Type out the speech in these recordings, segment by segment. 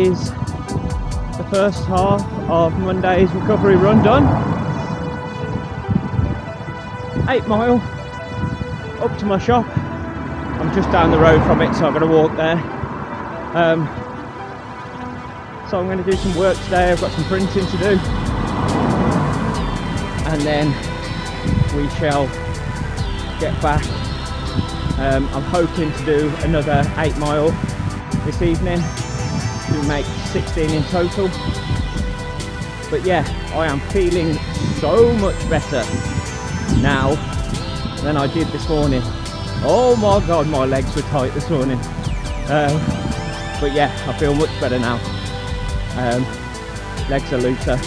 Is the first half of Monday's recovery run done. Eight mile up to my shop. I'm just down the road from it, so I'm going to walk there. Um, so I'm going to do some work today. I've got some printing to do, and then we shall get back. Um, I'm hoping to do another eight mile this evening to make 16 in total. But yeah, I am feeling so much better now than I did this morning. Oh my god, my legs were tight this morning. Um, but yeah, I feel much better now. Um, legs are looser.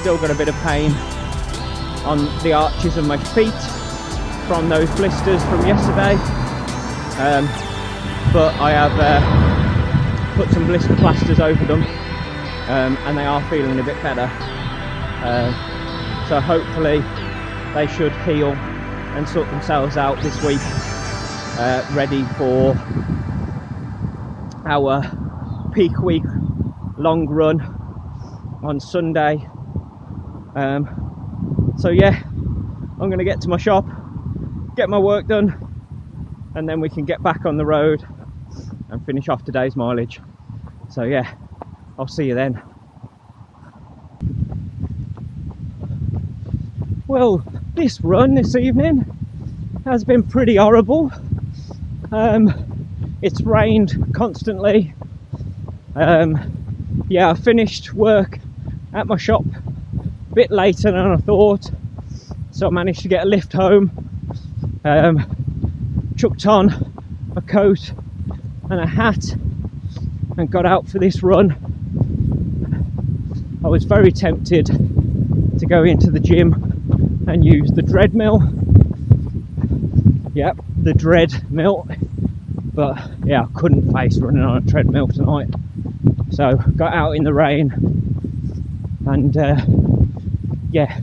Still got a bit of pain on the arches of my feet from those blisters from yesterday. Um, but I have uh, put some blister plasters over them um, and they are feeling a bit better. Uh, so hopefully they should heal and sort themselves out this week, uh, ready for our peak week long run on Sunday. Um, so yeah, I'm going to get to my shop get my work done and then we can get back on the road and finish off today's mileage so yeah I'll see you then. Well this run this evening has been pretty horrible. Um, it's rained constantly. Um, yeah I finished work at my shop a bit later than I thought so I managed to get a lift home. Um, chucked on a coat and a hat and got out for this run. I was very tempted to go into the gym and use the Dreadmill. Yep, the Dreadmill. But yeah, I couldn't face running on a treadmill tonight. So got out in the rain and uh, yeah,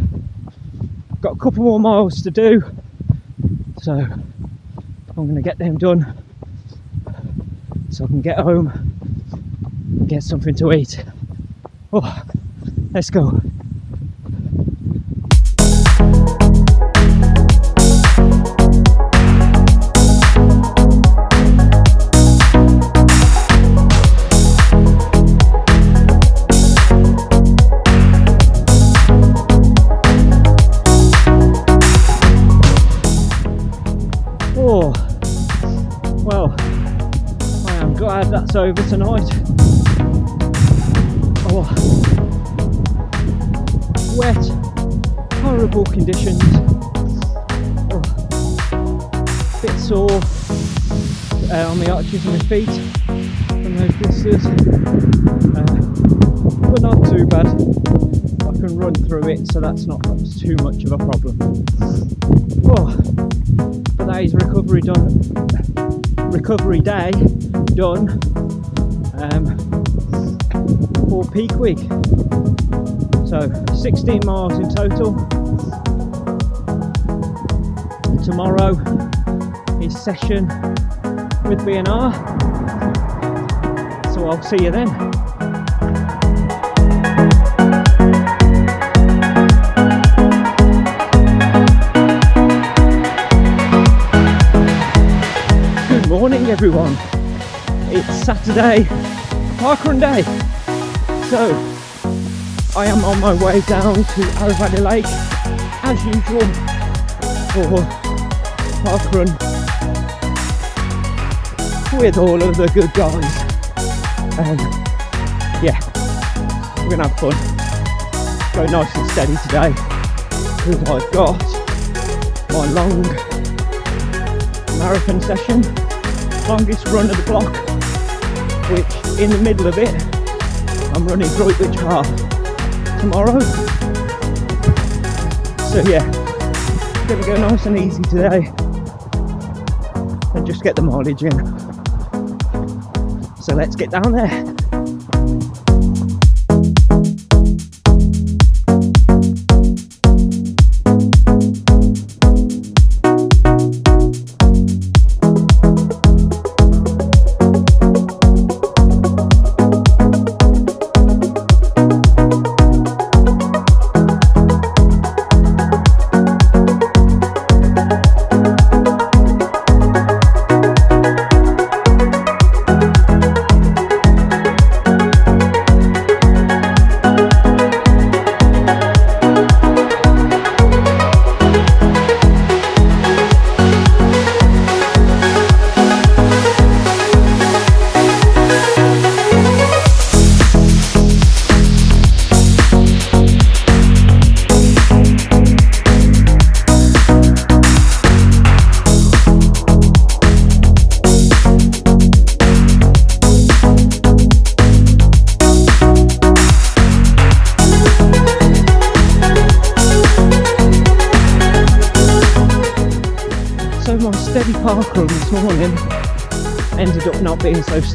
got a couple more miles to do so I'm going to get them done so I can get home get something to eat. Oh, let's go. Oh, well, I am glad that's over tonight. Conditions. Oh, bit sore uh, on the arches of my feet from those blisters, uh, but not too bad. I can run through it, so that's not that's too much of a problem. Oh, that is recovery done. Recovery day done um, for peak week. So 16 miles in total. Tomorrow is session with B&R. So I'll see you then. Good morning everyone it's Saturday parkrun day. So I am on my way down to Valley Lake as usual for parkrun with all of the good guys. And yeah, we're gonna have fun. Go nice and steady today because I've got my long marathon session, longest run of the block which in the middle of it, I'm running Droitwich Half tomorrow. So yeah, gonna go nice and easy today just get the mileage in. So let's get down there.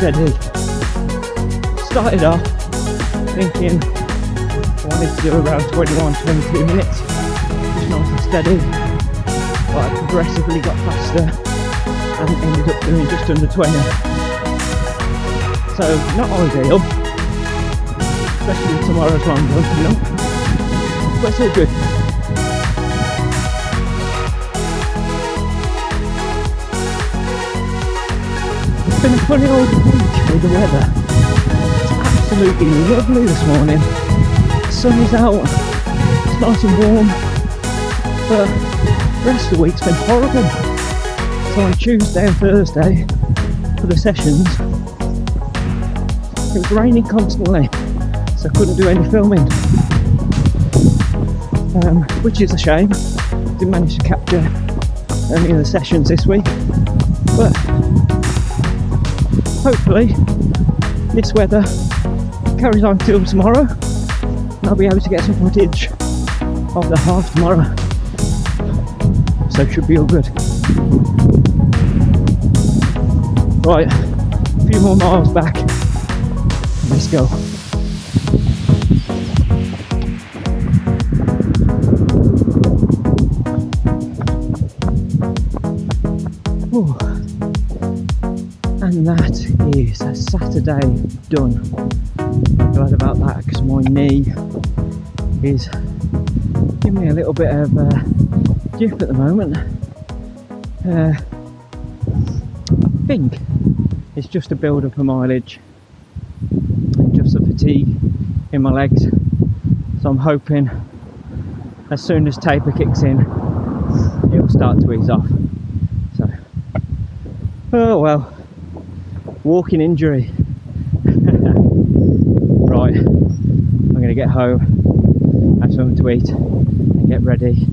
Steady. Started off thinking I wanted to do around 21 22 minutes, just nice and steady, but I progressively got faster and ended up doing just under 20. So, not ideal, especially tomorrow's long run coming up, but it's all good. It's been a funny old week with the weather. It's absolutely lovely this morning. The sun is out, it's nice and warm, but the rest of the week's been horrible. So on Tuesday and Thursday for the sessions, it was raining constantly, so I couldn't do any filming, um, which is a shame. Didn't manage to capture any of the sessions this week, but hopefully this weather carries on till tomorrow and I'll be able to get some footage of the half tomorrow. So it should be all good. Right a few more miles back. Let's go a Saturday done. I'm glad about that because my knee is giving me a little bit of a dip at the moment. Uh, I think it's just a build up of mileage and just the fatigue in my legs. So I'm hoping as soon as taper kicks in, it will start to ease off. So, oh well walking injury. right, To get home, have something to eat, and get ready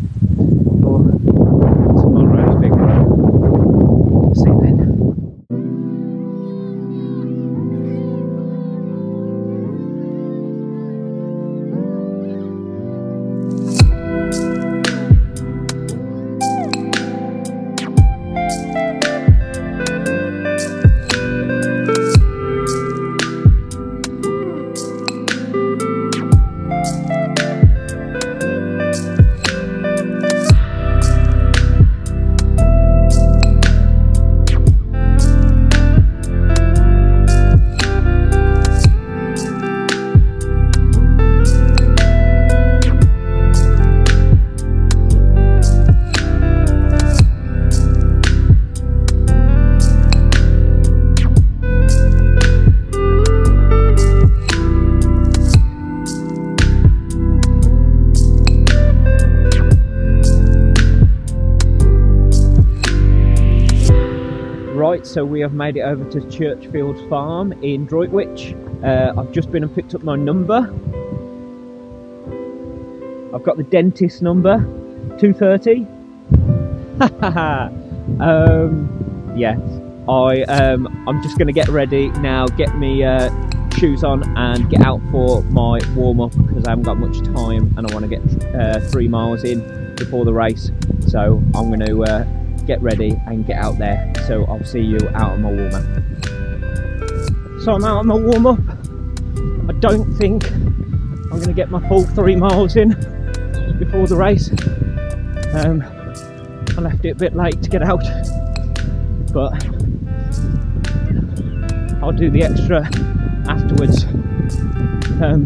so we have made it over to Churchfield Farm in Droitwich. Uh, I've just been and picked up my number. I've got the dentist number, 230. um, yes, I um, I'm just going to get ready now, get me uh, shoes on, and get out for my warm up because I haven't got much time and I want to get uh, three miles in before the race. So I'm going to uh, get ready and get out there. So I'll see you out on my warm up. So I'm out on my warm up. I don't think I'm going to get my full three miles in before the race. Um, I left it a bit late to get out, but I'll do the extra afterwards. Um,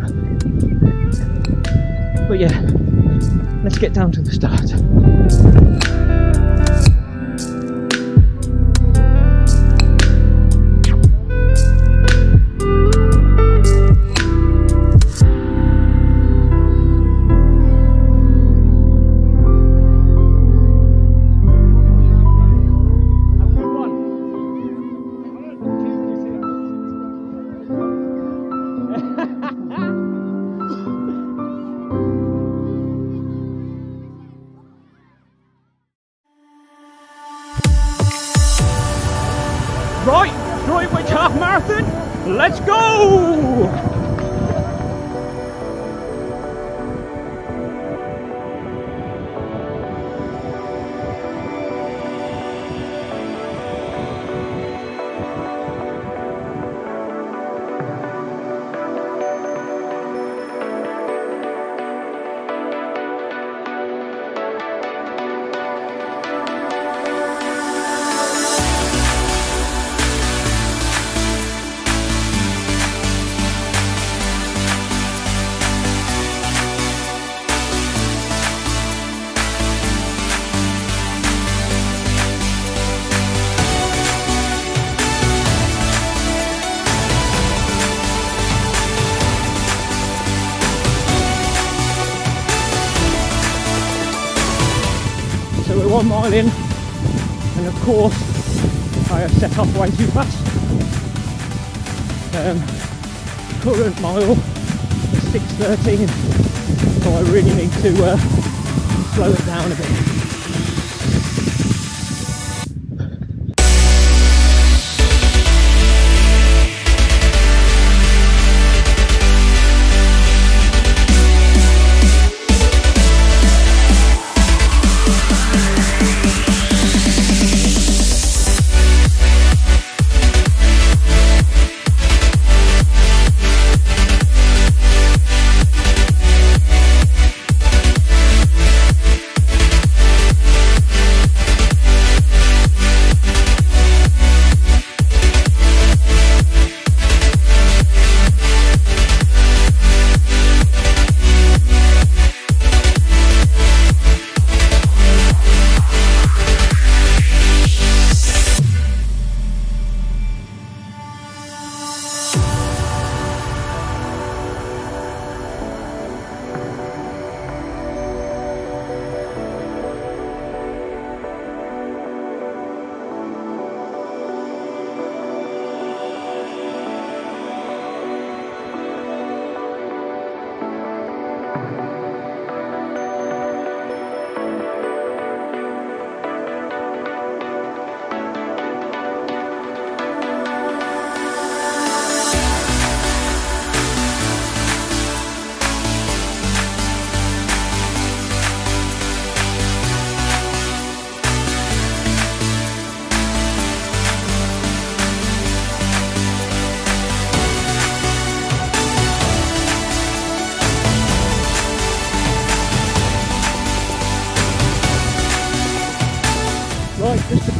but yeah, let's get down to the start. One mile in, and of course, I have set off way too fast. Um, current mile is 6.13, so I really need to uh, slow it down a bit.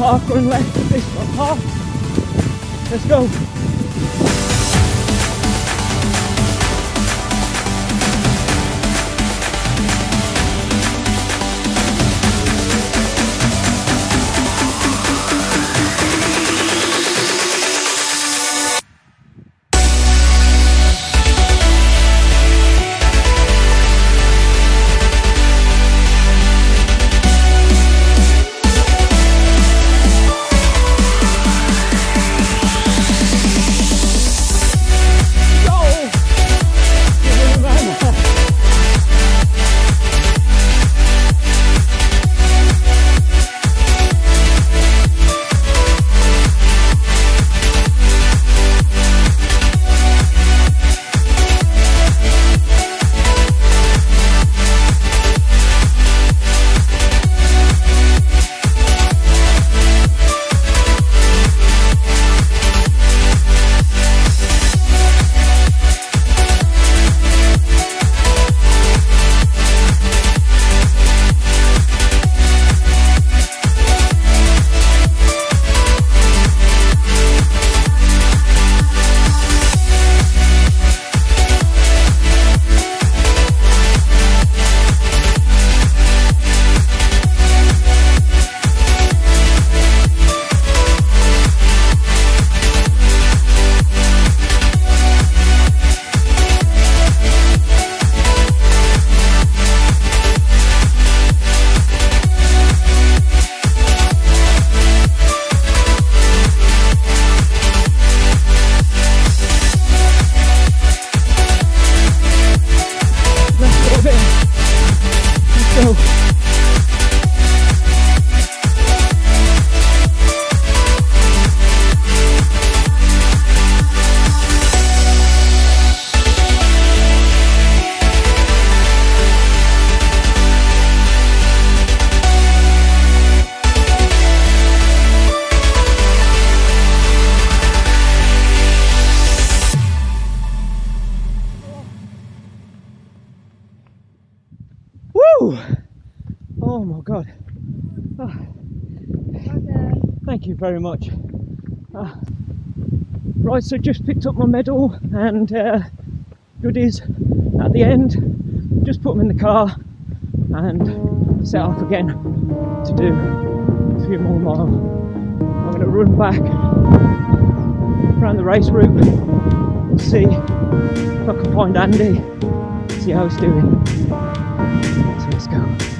Park run left path. Let's go. Very much. Ah. Right, so just picked up my medal and uh, goodies at the end. Just put them in the car and set off again to do a few more miles. I'm going to run back around the race route see if I can find Andy, see how he's doing. So let's go.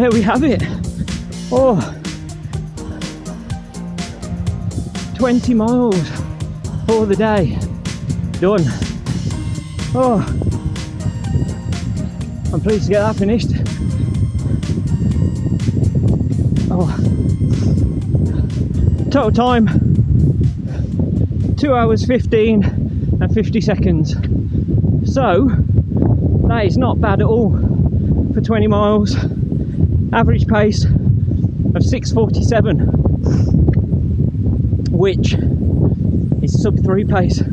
There we have it. Oh, 20 miles for the day. Done. Oh, I'm pleased to get that finished. Oh, total time 2 hours 15 and 50 seconds. So, that is not bad at all for 20 miles average pace of 647 which is sub 3 pace.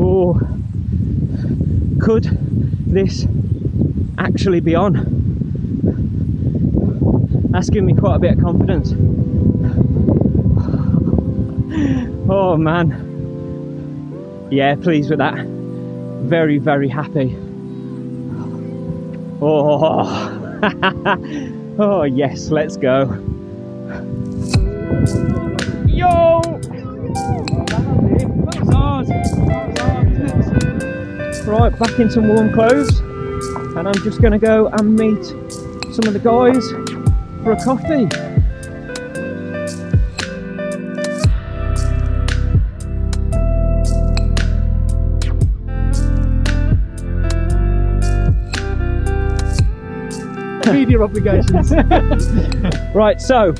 Oh could this actually be on? That's giving me quite a bit of confidence. Oh man. Yeah pleased with that. Very very happy Oh, oh yes, let's go. Yo! Right, back in some warm clothes, and I'm just going to go and meet some of the guys for a coffee. Media obligations. right, so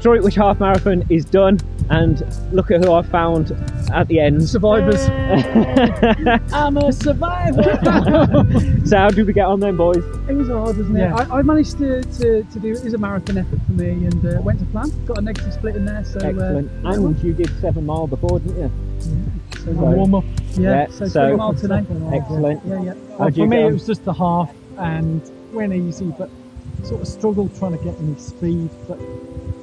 Droitwich Half Marathon is done, and look at who I found at the end. Survivors. I'm a survivor. so how did we get on then, boys? It was hard, wasn't it? Yeah. I, I managed to, to, to do it was a marathon effort for me and uh, went to plan. Got a negative split in there, so Excellent. Uh, and you did seven mile before, didn't you? Yeah. so Right. warm up. Yeah, Yeah, so, so- three miles today. Excellent. Yeah, yeah. Well, for me, get it was just the half and went easy, but sort of struggled trying to get any speed, but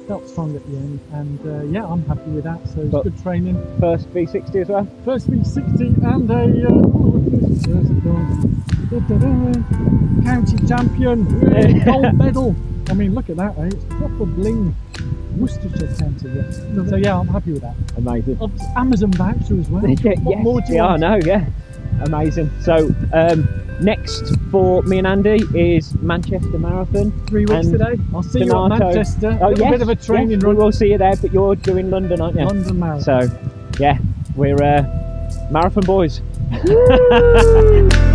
felt strong at the end. And uh, yeah, I'm happy with that. So it's But- good training. First V60 as well. First V60 and a uh, oh, county champion, gold medal. I mean, look at that, eh? It's proper bling. Worcestershire County, yes. So yeah, I'm happy with that. Amazing. Amazon voucher as well. Yeah, what yes, more do you yeah, I want? know, yeah. Amazing. So um, next for me and Andy is Manchester Marathon. Three weeks And- today. I'll see you at Manchester. Oh a yes, bit of a training yes, run. We will see you there, but you're doing London, aren't you? London Marathon. So, yeah, we're uh, marathon boys.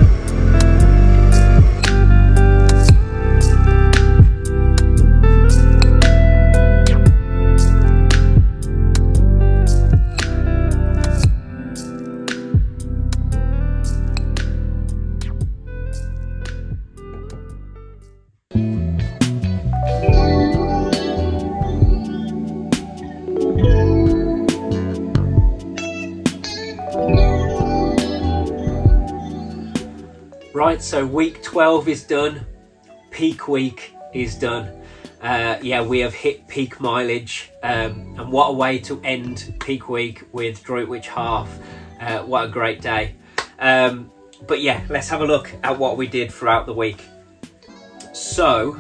so week 12 is done, peak week is done. Uh, yeah, we have hit peak mileage, um, and what a way to end peak week with Droitwich Half. Uh, what a great day. Um, but yeah, let's have a look at what we did throughout the week. So,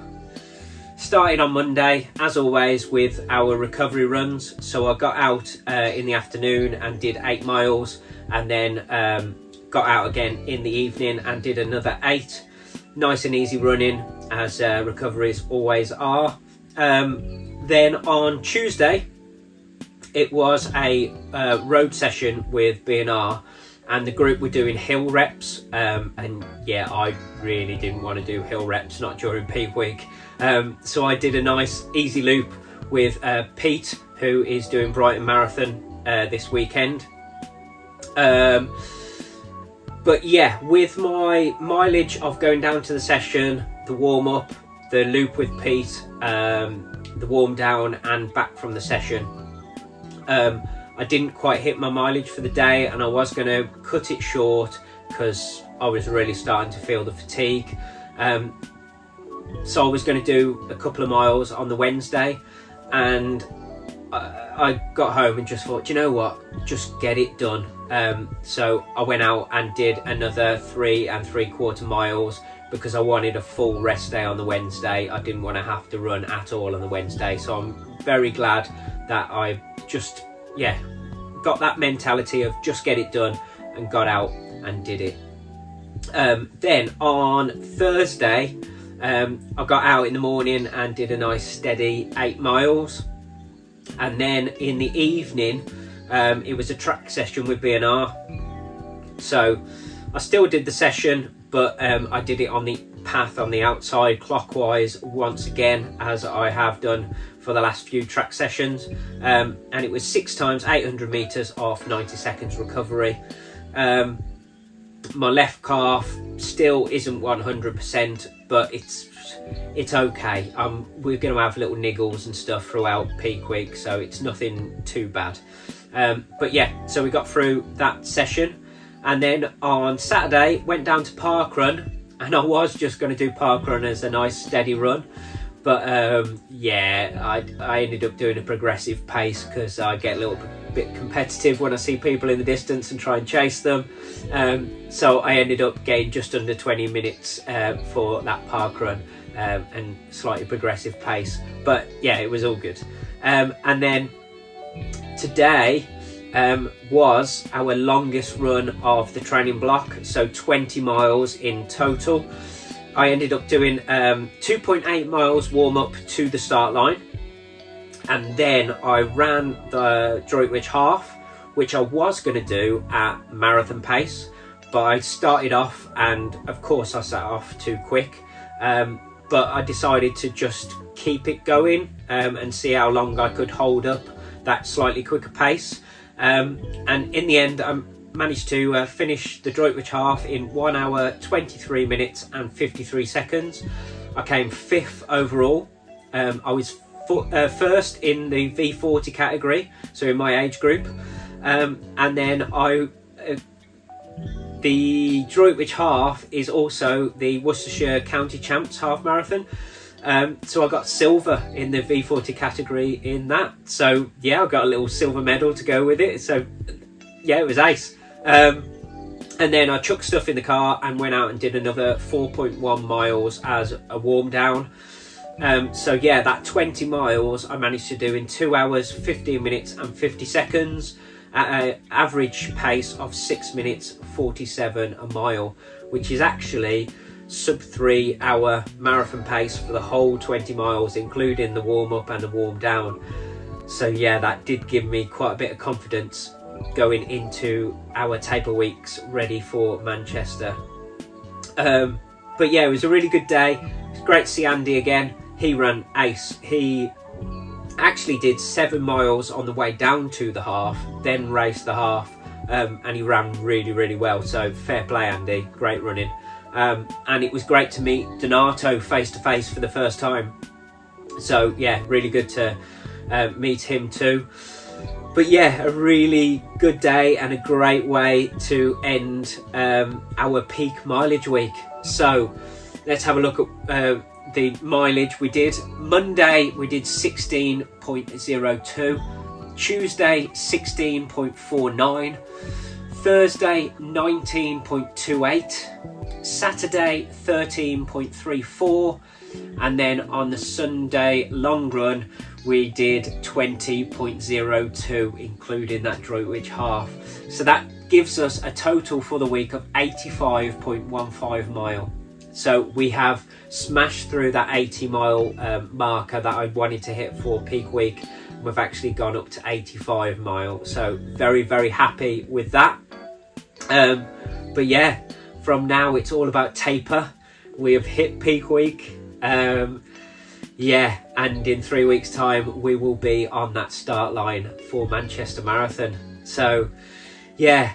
starting on Monday, as always, with our recovery runs. So I got out uh, in the afternoon and did eight miles, and then um, got out again in the evening and did another eight. Nice and easy running, as uh, recoveries always are. Um, then on Tuesday, it was a uh, road session with B&R, and the group were doing hill reps. Um, and yeah, I really didn't want to do hill reps, not during peak week. Um, so I did a nice easy loop with uh, Pete, who is doing Brighton Marathon uh, this weekend. Um, but yeah, with my mileage of going down to the session, the warm up, the loop with Pete, um, the warm down, and back from the session, um, I didn't quite hit my mileage for the day, and I was going to cut it short because I was really starting to feel the fatigue. Um, so I was going to do a couple of miles on the Wednesday, and I, I got home and just thought, you know what, just get it done. Um, so I went out and did another three and three quarter miles because I wanted a full rest day on the Wednesday. I didn't want to have to run at all on the Wednesday. So I'm very glad that I just, yeah, got that mentality of just get it done and got out and did it. Um, then on Thursday, um, I got out in the morning and did a nice steady eight miles. And then in the evening, um, it was a track session with B&R. So I still did the session, but um, I did it on the path on the outside clockwise once again, as I have done for the last few track sessions. Um, and it was six times 800 meters off 90 seconds recovery. Um, my left calf still isn't 100%, but it's it's okay. Um, we're going to have little niggles and stuff throughout peak week, so it's nothing too bad. Um, but yeah, so we got through that session, and then on Saturday went down to park run, and I was just going to do park run as a nice steady run, but um, yeah, I, I ended up doing a progressive pace because I get a little bit competitive when I see people in the distance and try and chase them. Um, so I ended up getting just under 20 minutes uh, for that park run um, and slightly progressive pace. But yeah, it was all good. Um, and then today um, was our longest run of the training block, so 20 miles in total. I ended up doing um, 2.8 miles warm up to the start line. And then I ran the Droitwich half, which I was going to do at marathon pace. But I started off and of course I set off too quick. Um, but I decided to just keep it going um, and see how long I could hold up that slightly quicker pace. Um, and in the end, I'm managed to uh, finish the Droitwich half in 1 hour 23 minutes and 53 seconds. I came fifth overall. Um, I was uh, first in the V40 category, so in my age group. Um, and then I, uh, the Droitwich half is also the Worcestershire County Champs half marathon. Um, so I got silver in the V40 category in that. So yeah, I got a little silver medal to go with it. So yeah, it was ace. Um, and then I chucked stuff in the car and went out and did another 4.1 miles as a warm down. Um, so yeah, that 20 miles I managed to do in 2 hours, 15 minutes and 50 seconds at an average pace of 6 minutes 47 a mile, which is actually sub 3 hour marathon pace for the whole 20 miles, including the warm up and the warm down. So yeah, that did give me quite a bit of confidence going into our taper weeks ready for Manchester. Um, but yeah, it was a really good day. It's great to see Andy again. He ran ace. He actually did seven miles on the way down to the half, then raced the half, um, and he ran really, really well. So fair play, Andy. Great running. Um, and it was great to meet Donato face to face for the first time. So yeah, really good to uh, meet him too but yeah, a really good day and a great way to end um, our peak mileage week. So let's have a look at uh, the mileage we did. Monday we did 16.02, Tuesday 16.49, Thursday 19.28, Saturday 13.34, and then on the Sunday long run we did 20.02 including that Droitwich half. So that gives us a total for the week of 85.15 mile. So we have smashed through that 80 mile um, marker that I wanted to hit for peak week. We've actually gone up to 85 mile. So very very happy with that um, but yeah from now it's all about taper we have hit peak week um, yeah, and in three weeks' time, we will be on that start line for Manchester Marathon. So, yeah,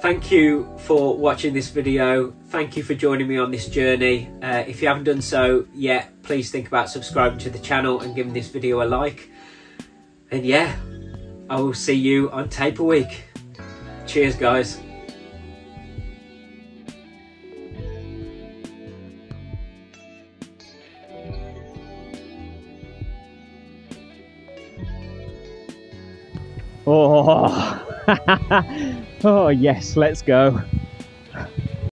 thank you for watching this video. Thank you for joining me on this journey. Uh, if you haven't done so yet, please think about subscribing to the channel and giving this video a like. And yeah, I will see you on Taper Week. Cheers, guys. Oh, oh yes, let's go.